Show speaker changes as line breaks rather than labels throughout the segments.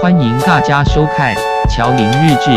欢迎大家收看《乔林日志》。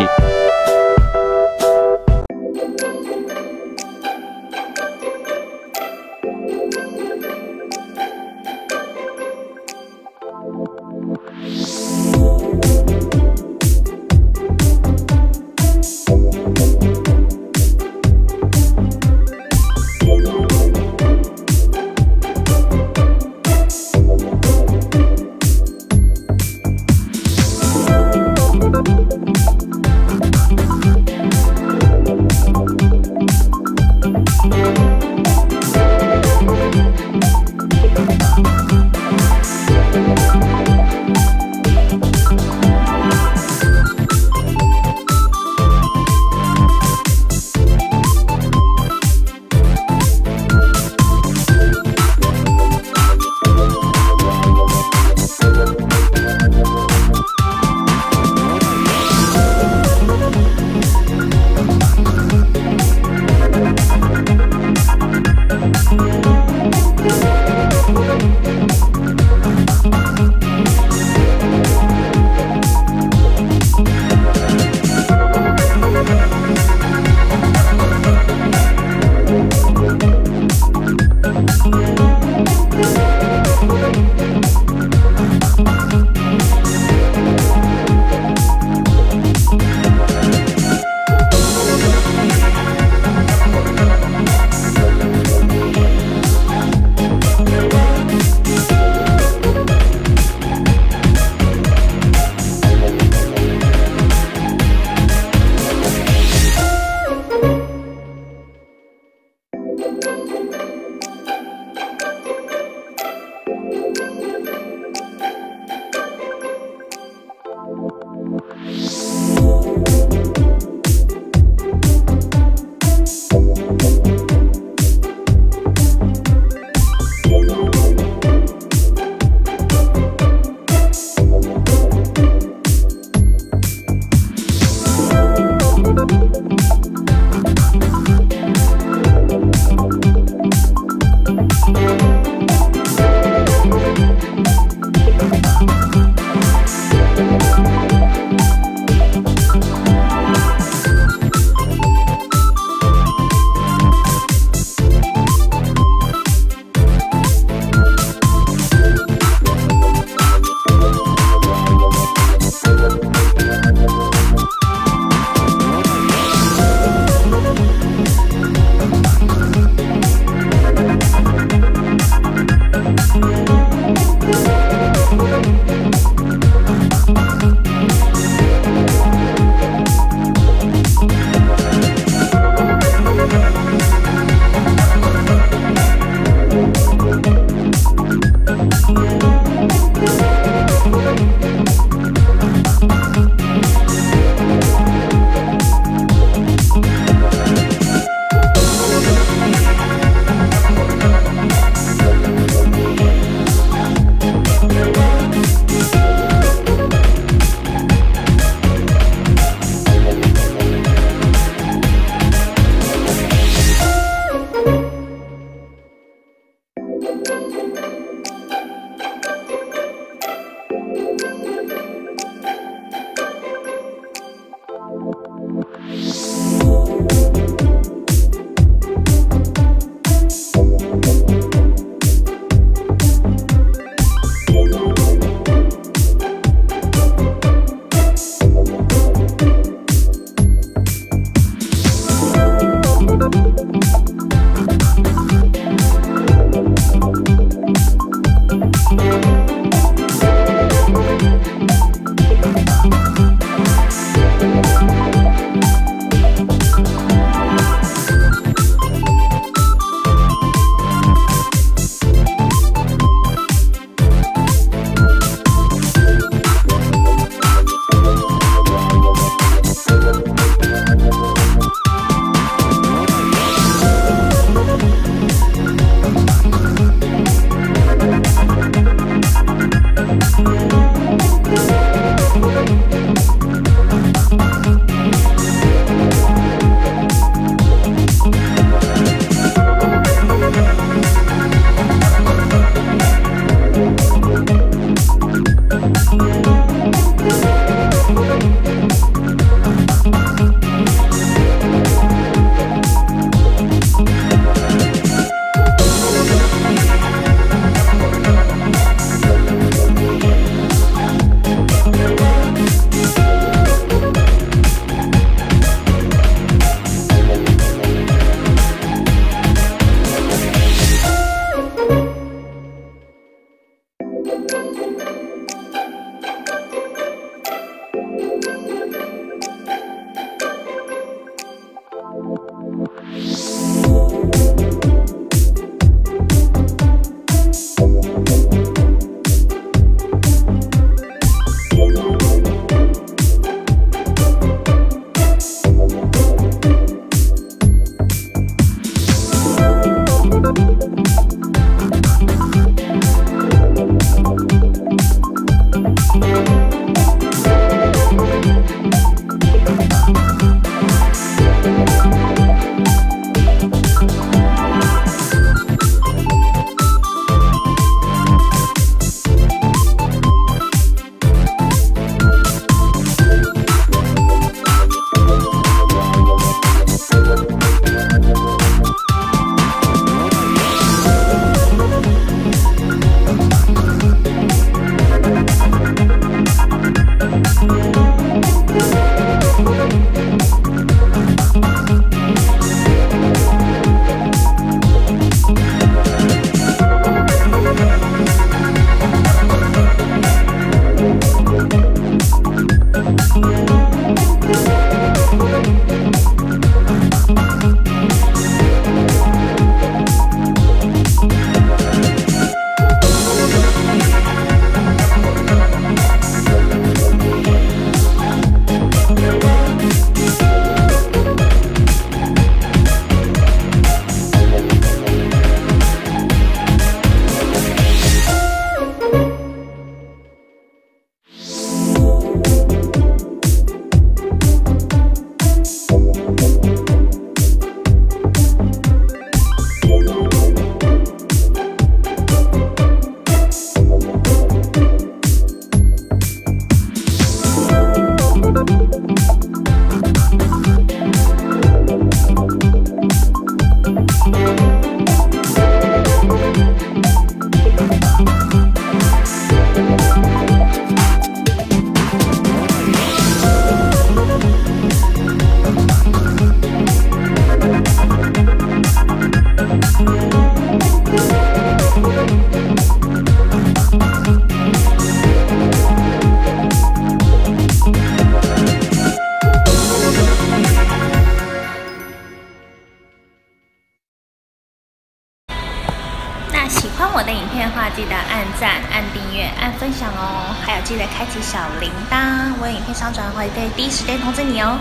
赞、按订阅、按分享哦，还有记得开启小铃铛，我有影片上传会第一时间通知你哦。